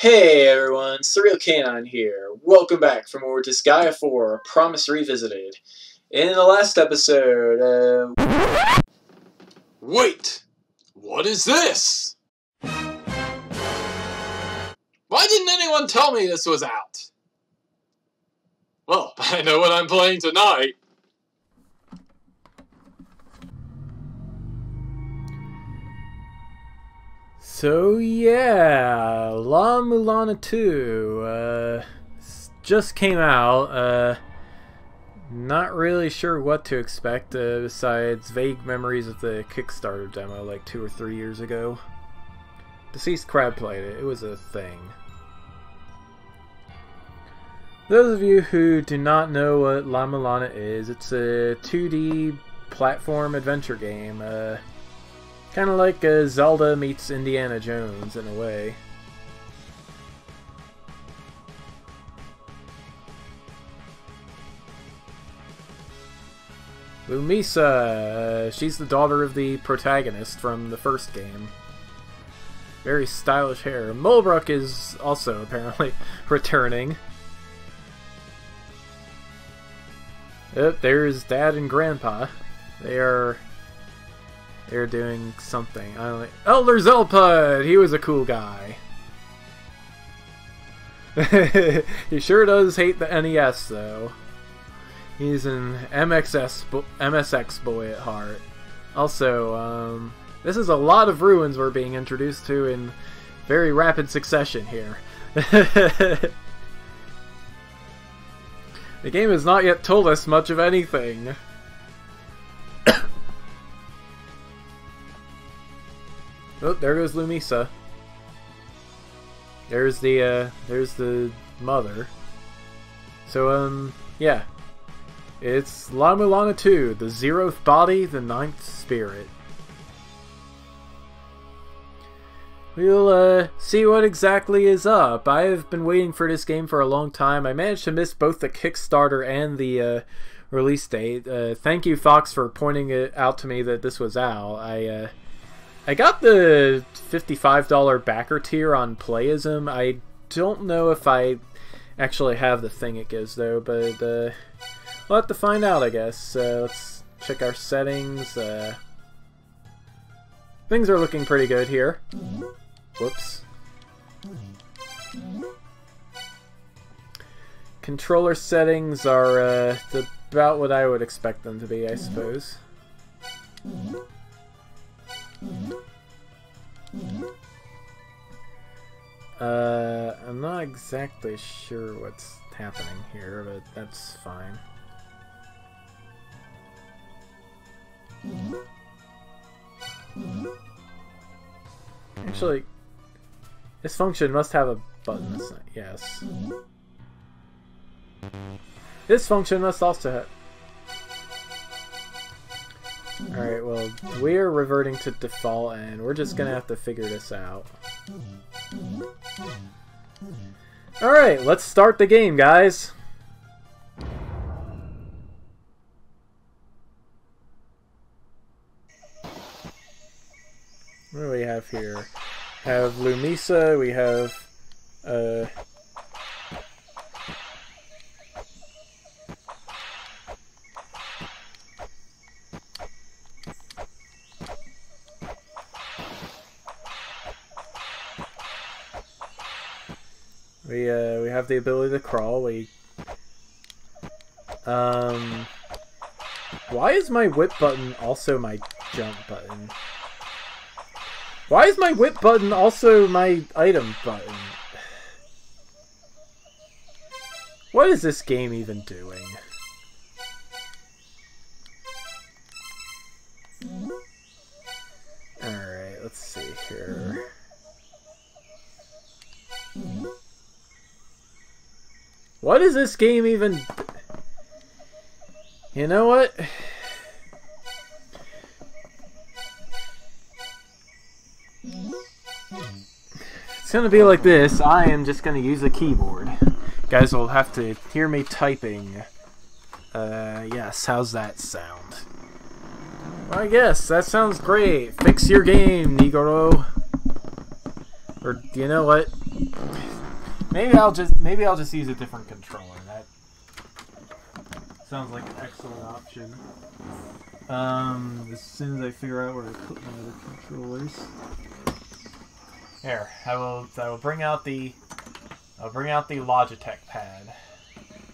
Hey everyone, Surreal Canine here. Welcome back for more Disgaea 4, Promise Revisited. In the last episode, uh... Wait! What is this? Why didn't anyone tell me this was out? Well, I know what I'm playing tonight. So yeah, La Mulana 2 uh, just came out. Uh, not really sure what to expect uh, besides vague memories of the Kickstarter demo like two or three years ago. Deceased Crab played it. It was a thing. Those of you who do not know what La Mulana is, it's a 2D platform adventure game. Uh, Kind of like uh, Zelda meets Indiana Jones in a way. Lumisa, uh, she's the daughter of the protagonist from the first game. Very stylish hair. Mulbruk is also apparently returning. Yep, there's Dad and Grandpa. They are they're doing something. I know. Elder Xelpud! He was a cool guy. he sure does hate the NES, though. He's an MXS bo MSX boy at heart. Also, um, this is a lot of ruins we're being introduced to in very rapid succession here. the game has not yet told us much of anything. Oh, there goes Lumisa. There's the, uh, there's the mother. So, um, yeah. It's La Mulana 2, the zeroth body, the ninth spirit. We'll, uh, see what exactly is up. I have been waiting for this game for a long time. I managed to miss both the Kickstarter and the, uh, release date. Uh, thank you, Fox, for pointing it out to me that this was out. I, uh, I got the $55 backer tier on Playism. I don't know if I actually have the thing it gives, though, but uh, we'll have to find out, I guess. Uh, let's check our settings. Uh, things are looking pretty good here. Whoops. Controller settings are uh, about what I would expect them to be, I suppose. Uh, I'm not exactly sure what's happening here, but that's fine. Actually, this function must have a button. Yes. This function must also have... Alright, well, we're reverting to default, and we're just gonna have to figure this out. Alright, let's start the game, guys! What do we have here? Have Lumisa, we have, uh, We uh, we have the ability to crawl. We um, why is my whip button also my jump button? Why is my whip button also my item button? What is this game even doing? Alright, let's see here. What is this game even... You know what? It's gonna be like this. I am just gonna use a keyboard. guys will have to hear me typing. Uh, yes, how's that sound? I guess, that sounds great. Fix your game, Nigoro. Or you know what? Maybe I'll just maybe I'll just use a different controller. That sounds like an excellent option. Um, as soon as I figure out where to put my other controllers. Here, I will I will bring out the I'll bring out the Logitech pad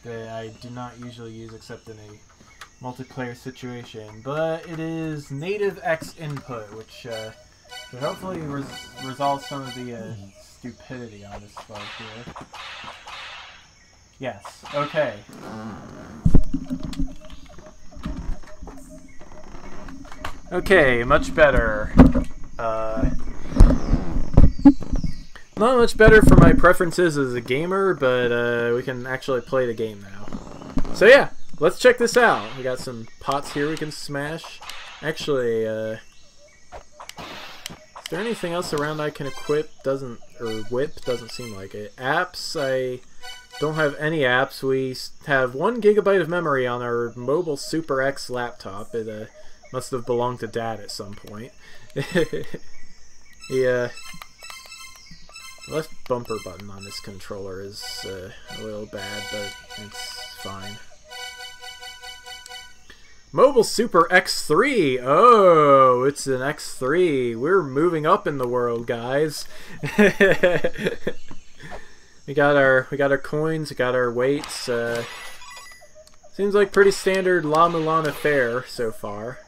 that I do not usually use except in a multiplayer situation, but it is native X input, which uh, should hopefully res- resolve some of the uh, stupidity on this bug here. Yes. Okay. Okay, much better. Uh, not much better for my preferences as a gamer, but uh, we can actually play the game now. So yeah, let's check this out. We got some pots here we can smash. Actually, uh, is there anything else around I can equip? Doesn't or whip? Doesn't seem like it. Apps, I don't have any apps. We have one gigabyte of memory on our mobile Super X laptop. It uh, must have belonged to Dad at some point. yeah. Left bumper button on this controller is uh, a little bad, but it's fine. Mobile Super X3. Oh, it's an X3. We're moving up in the world, guys. we got our we got our coins, we got our weights. Uh, seems like pretty standard La Mulana fare so far.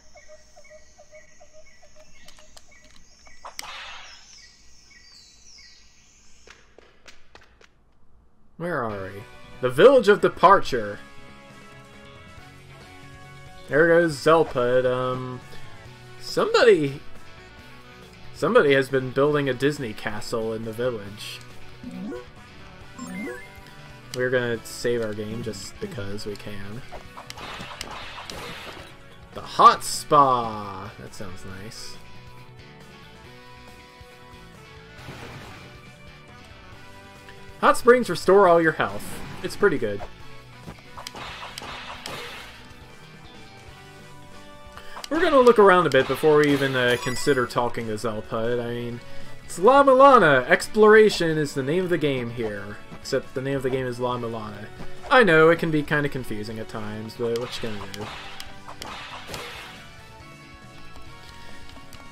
Where are we? The Village of Departure. There goes Xelpud. Um, somebody, somebody has been building a Disney castle in the village. We're gonna save our game just because we can. The hot spa. That sounds nice. Hot springs restore all your health. It's pretty good. We're gonna look around a bit before we even uh, consider talking to Xelpud. I mean, it's La Mulana. Exploration is the name of the game here. Except the name of the game is La Mulana. I know, it can be kind of confusing at times, but what you gonna do?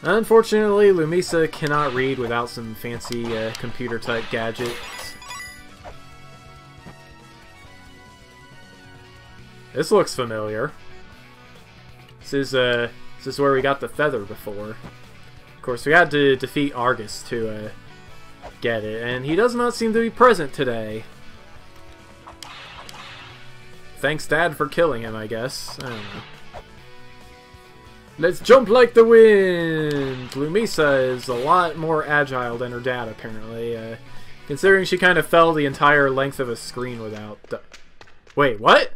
Unfortunately, Lumisa cannot read without some fancy uh, computer-type gadgets. This looks familiar. This is uh, this is where we got the feather before. Of course, we had to defeat Argus to uh, get it, and he does not seem to be present today. Thanks, Dad, for killing him. I guess. I. Let's jump like the wind! Lumisa is a lot more agile than her dad, apparently. Uh, considering she kind of fell the entire length of a screen without... Wait, what?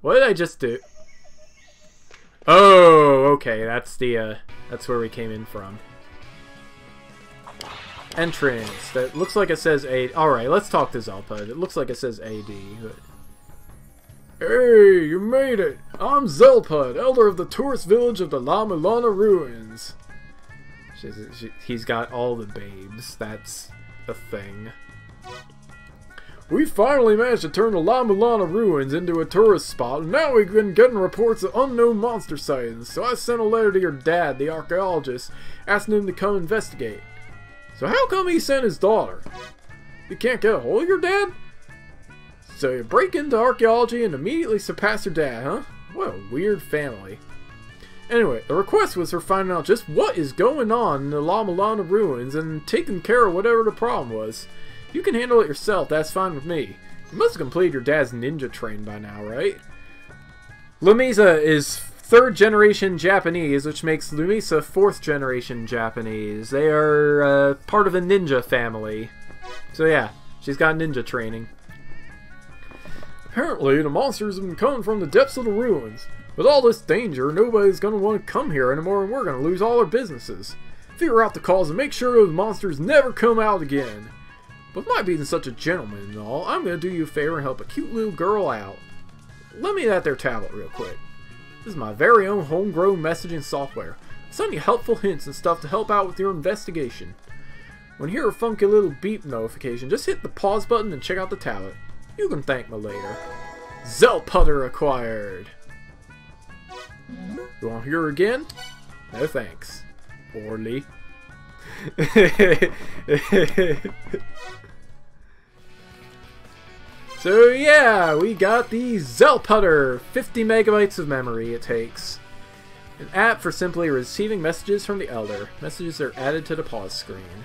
What did I just do? Oh, okay, that's the, uh, that's where we came in from. Entrance. That looks like it says A. Alright, let's talk to Xelpud. It looks like it says AD. Hey, you made it! I'm Xelpud, elder of the tourist village of the La Mulana ruins. She's, she, he's got all the babes. That's a thing. We finally managed to turn the La Mulana ruins into a tourist spot, and now we've been getting reports of unknown monster sightings, so I sent a letter to your dad, the archaeologist, asking him to come investigate. So how come he sent his daughter? You can't get a hold of your dad? So you break into archaeology and immediately surpass your dad, huh? What a weird family. Anyway, the request was for finding out just what is going on in the La ruins and taking care of whatever the problem was. You can handle it yourself, that's fine with me. You must have completed your dad's ninja train by now, right? Lumisa is third generation Japanese, which makes Lumisa fourth generation Japanese. They are uh, part of a ninja family. So yeah, she's got ninja training. Apparently, the monsters have been coming from the depths of the ruins. With all this danger, nobody's gonna want to come here anymore and we're gonna lose all our businesses. Figure out the cause and make sure those monsters never come out again. But my being such a gentleman and all, I'm gonna do you a favor and help a cute little girl out. Let me that there tablet real quick. This is my very own homegrown messaging software. Send you helpful hints and stuff to help out with your investigation. When you hear a funky little beep notification, just hit the pause button and check out the tablet. You can thank me later. Xelputter acquired! You want to hear again? No thanks. Poorly. so yeah, we got the Xelputter! 50 megabytes of memory it takes. An app for simply receiving messages from the Elder. Messages are added to the pause screen.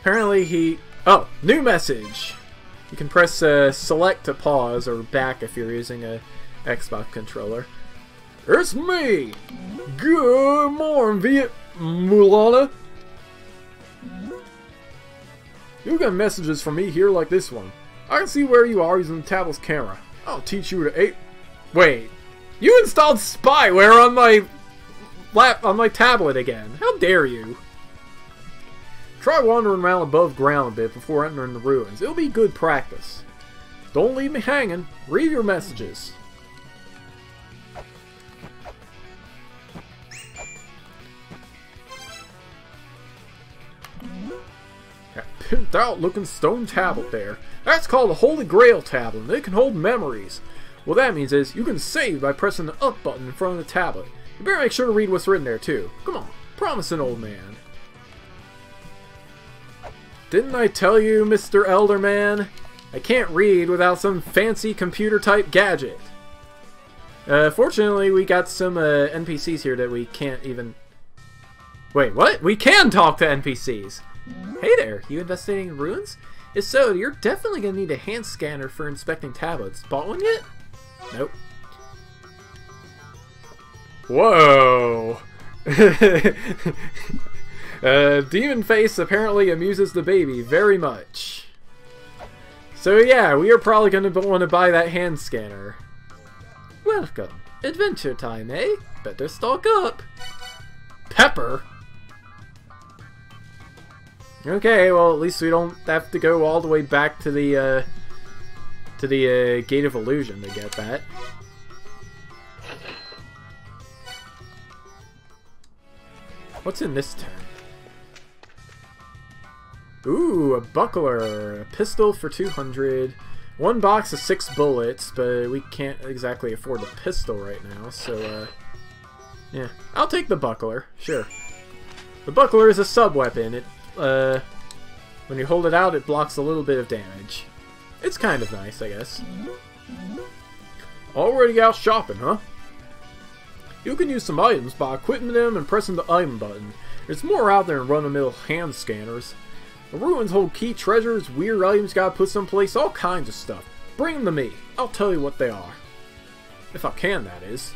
Apparently he... Oh, new message! You can press uh, select to pause or back if you're using a Xbox controller. It's me! Good morning, Viet Mulana! You get messages from me here like this one. I can see where you are using the tablet's camera. I'll teach you to eight. Wait, you installed spyware on my lap on my tablet again. How dare you? Try wandering around above ground a bit before entering the ruins. It'll be good practice. Don't leave me hanging. Read your messages. Pimped out looking stone tablet there. That's called a Holy Grail tablet, and it can hold memories. What that means is you can save by pressing the up button in front of the tablet. You better make sure to read what's written there too. Come on, promise an old man. Didn't I tell you, Mr. Elderman? I can't read without some fancy computer-type gadget. Uh, fortunately, we got some uh, NPCs here that we can't even... Wait, what? We can talk to NPCs! Hey there, you investigating ruins? If so, you're definitely going to need a hand scanner for inspecting tablets. Bought one yet? Nope. Whoa! uh, Demon Face apparently amuses the baby very much. So yeah, we are probably going to want to buy that hand scanner. Welcome. Adventure time, eh? Better stock up. Pepper? Okay, well at least we don't have to go all the way back to the, uh, to the, uh, Gate of Illusion to get that. What's in this tent? Ooh, a buckler. A pistol for 200. One box of six bullets, but we can't exactly afford a pistol right now, so, uh... Yeah, I'll take the buckler, sure. The buckler is a sub-weapon. It, uh... When you hold it out, it blocks a little bit of damage. It's kind of nice, I guess. Already out shopping, huh? You can use some items by equipping them and pressing the item button. There's more out there than run-of-the-mill hand scanners. The ruins hold key treasures, weird items gotta put someplace, all kinds of stuff. Bring them to me. I'll tell you what they are. If I can, that is.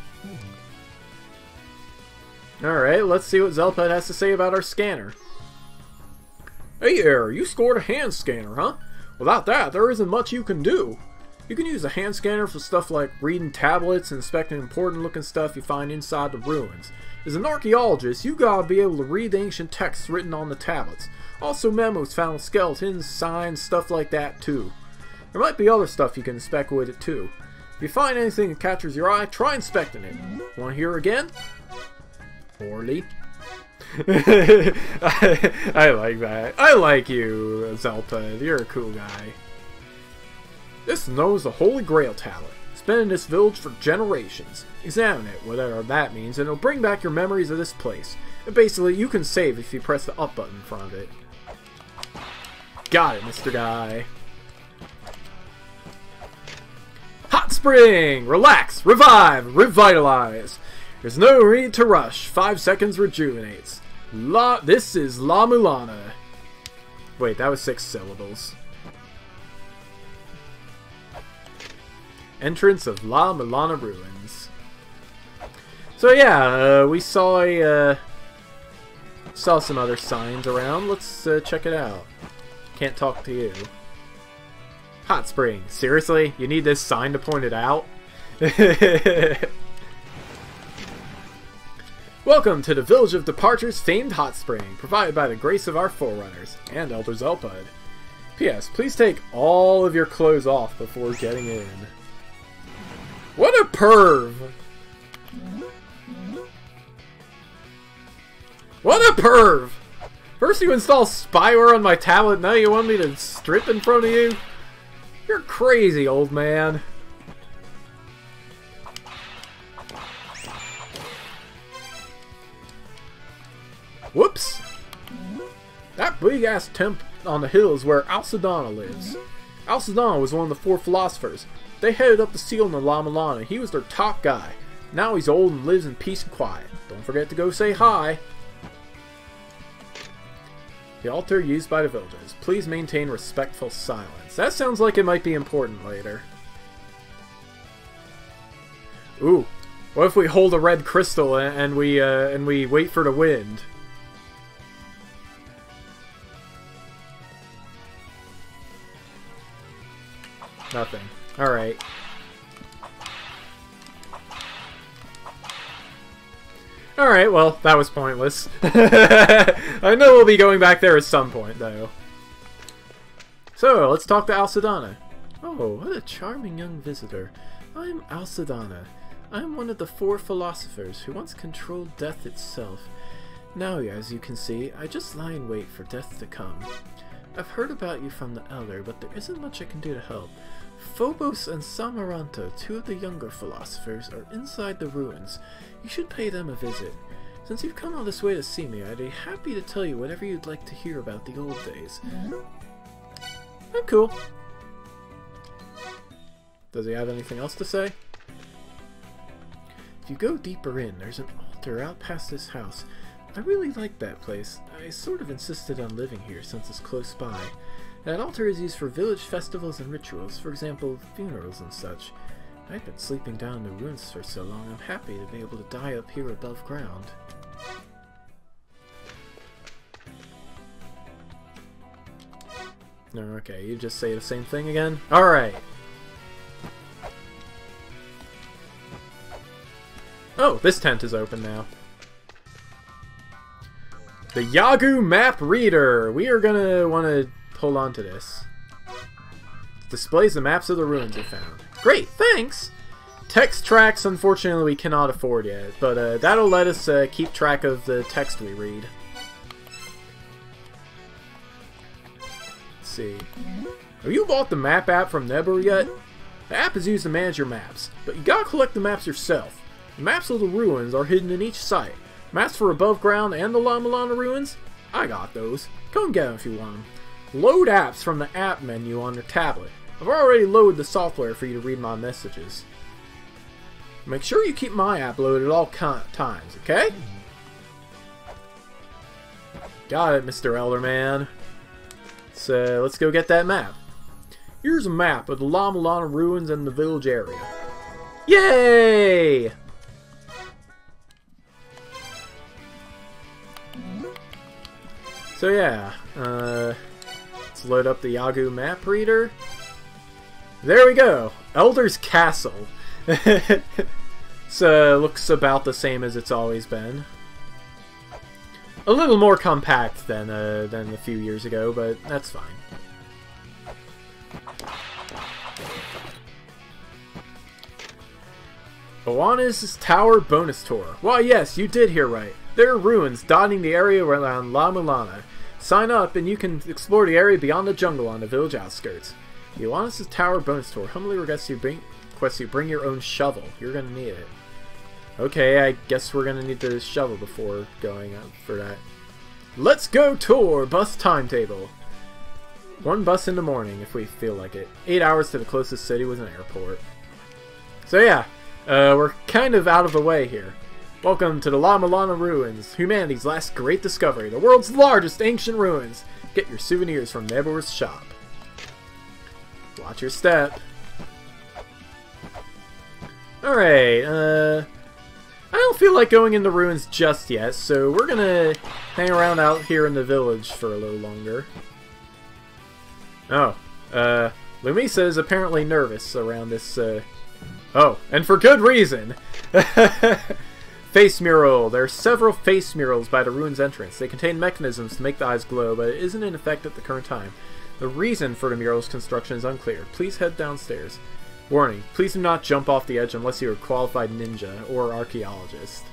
Alright, let's see what Xelpud has to say about our scanner. Hey there, you scored a hand scanner, huh? Without that, there isn't much you can do. You can use a hand scanner for stuff like reading tablets and inspecting important looking stuff you find inside the ruins. As an archaeologist, you gotta be able to read the ancient texts written on the tablets. Also memos found with skeletons, signs, stuff like that too. There might be other stuff you can inspect with it too. If you find anything that catches your eye, try inspecting it. Want to hear again? Poorly. I, like that. I like you, Zelta. You're a cool guy. This knows the Holy Grail tablet. It's been in this village for generations. Examine it, whatever that means, and it'll bring back your memories of this place. And basically, you can save if you press the up button in front of it. Got it, Mr. Guy. Hot Spring! Relax, revive, revitalize. There's no need to rush. Five seconds rejuvenates. La this is La Mulana. Wait, that was six syllables. Entrance of La Mulana Ruins. So yeah, uh, we saw a uh, saw some other signs around. Let's uh, check it out. Can't talk to you. Hot Spring. Seriously? You need this sign to point it out? Welcome to the Village of Departure's famed hot spring, provided by the grace of our forerunners, and Elder Xelpud. P.S. Please take all of your clothes off before getting in. What a perv! What a perv! First you install spyware on my tablet, now you want me to strip in front of you? You're crazy, old man. Whoops! That big-ass temp on the hill is where Alsedana lives. Alsedana was one of the four philosophers. They headed up the seal in the La Mulana. He was their top guy. Now he's old and lives in peace and quiet. Don't forget to go say hi. The altar used by the villagers. Please maintain respectful silence. That sounds like it might be important later. Ooh, what if we hold a red crystal and, and we uh, and we wait for the wind? Nothing. Alright. Alright, well, that was pointless. I know we'll be going back there at some point, though. So, let's talk to Alsedana. Oh, what a charming young visitor. I'm Alsedana. I'm one of the four philosophers who once controlled death itself. Now, as you can see, I just lie in wait for death to come. I've heard about you from the Elder, but there isn't much I can do to help. Fobos and Samaranta, two of the younger philosophers, are inside the ruins. You should pay them a visit. Since you've come all this way to see me, I'd be happy to tell you whatever you'd like to hear about the old days. Mm-hmm. I'm cool. Does he have anything else to say? If you go deeper in, there's an altar out past this house. I really like that place. I sort of insisted on living here since it's close by. That altar is used for village festivals and rituals, for example, funerals and such. I've been sleeping down in the ruins for so long, I'm happy to be able to die up here above ground. No, okay, you just say the same thing again? Alright. Oh, this tent is open now. The Yagoo Map Reader! We are gonna want to hold on to this. Displays the maps of the ruins we found. Great, thanks! Text tracks, unfortunately, we cannot afford yet, but uh, that'll let us uh, keep track of the text we read. Let's see. Have you bought the map app from Nebu yet? The app is used to manage your maps, but you gotta collect the maps yourself. The maps of the ruins are hidden in each site. Maps for above ground and the La Mulana ruins? I got those. Go and get them if you want them. Load apps from the app menu on your tablet. I've already loaded the software for you to read my messages. Make sure you keep my app loaded at all times, okay? Got it, Mr. Elderman. So, let's go get that map. Here's a map of the La Mulana ruins and the village area. Yay! So yeah, uh, let's load up the Yagoo map reader. There we go! Elder's Castle. so looks about the same as it's always been. A little more compact than uh, than a few years ago, but that's fine. Oana's Tower bonus tour. Why, yes, you did hear right. There are ruins dotting the area around La Mulana. Sign up and you can explore the area beyond the jungle on the village outskirts. The Ioannis' Tower bonus tour humbly requests you bring, requests you bring your own shovel. You're gonna need it. Okay, I guess we're gonna need the shovel before going up for that. Let's go tour! Bus timetable. One bus in the morning if we feel like it. Eight hours to the closest city with an airport. So yeah, uh, we're kind of out of the way here. Welcome to the La Mulana Ruins, humanity's last great discovery, the world's largest ancient ruins. Get your souvenirs from Nebur's shop. Watch your step. Alright, uh... I don't feel like going in the ruins just yet, so we're gonna hang around out here in the village for a little longer. Oh, uh, Lumisa is apparently nervous around this, uh... Oh, and for good reason! face mural! There are several face murals by the ruins entrance. They contain mechanisms to make the eyes glow, but it isn't in effect at the current time. The reason for the mural's construction is unclear. Please head downstairs. Warning, please do not jump off the edge unless you're a qualified ninja or archaeologist.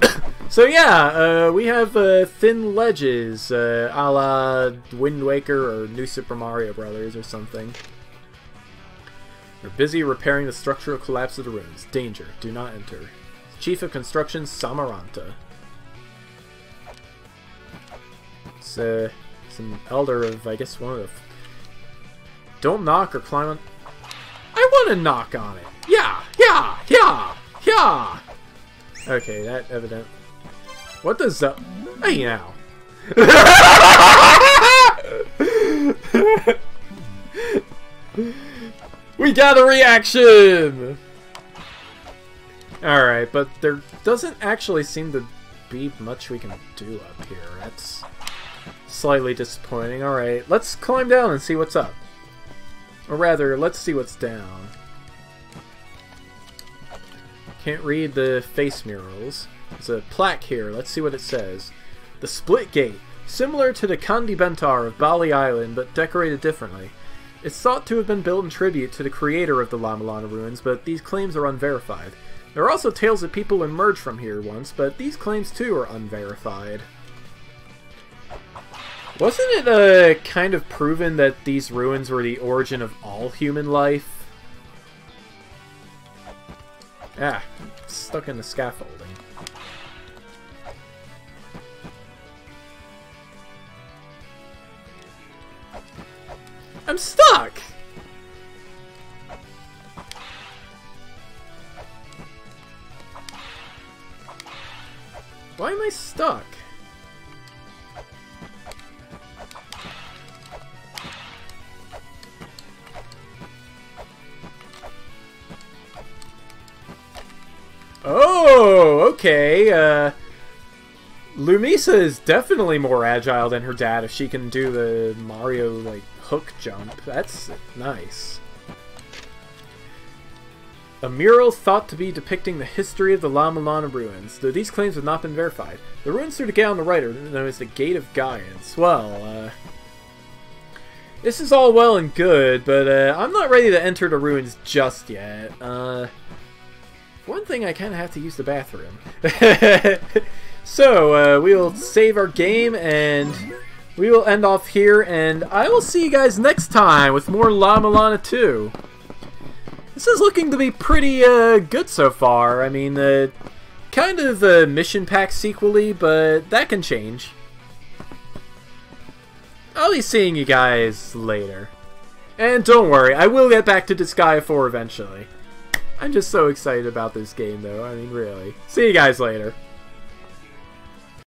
so yeah, uh, we have uh, thin ledges, uh, a la Wind Waker or New Super Mario Brothers or something. We're busy repairing the structural collapse of the ruins. Danger, do not enter. Chief of Construction, Samaranta. It's, uh, it's an elder of, I guess, one of the... Don't knock or climb on... I want to knock on it! Yeah! Yeah! Yeah! Yeah! Okay, that evident. What does that... Hey, now. we got a reaction! Alright, but there doesn't actually seem to be much we can do up here. That's slightly disappointing. Alright, let's climb down and see what's up. Or rather, let's see what's down. Can't read the face murals. There's a plaque here. Let's see what it says. The Split Gate. Similar to the Candi Bentar of Bali Island, but decorated differently. It's thought to have been built in tribute to the creator of the La Mulana ruins, but these claims are unverified. There are also tales that people emerged from here once, but these claims too are unverified. Wasn't it uh, kind of proven that these ruins were the origin of all human life? Ah, stuck in the scaffolding. I'm stuck! Why am I stuck? Oh, okay. Uh, Lumisa is definitely more agile than her dad if she can do the Mario, like, hook jump. That's nice. A mural thought to be depicting the history of the La Mulana ruins, though these claims have not been verified. The ruins through the gate on the right are known as the Gate of Gaians. Well, uh... This is all well and good, but uh, I'm not ready to enter the ruins just yet. Uh... One thing, I kind of have to use the bathroom. so, uh, we'll save our game, and we will end off here, and I will see you guys next time with more La Mulana 2. This is looking to be pretty uh, good so far. I mean, uh, kind of a mission pack sequely, but that can change. I'll be seeing you guys later. And don't worry, I will get back to Disgaea 4 eventually. I'm just so excited about this game, though. I mean, really. See you guys later.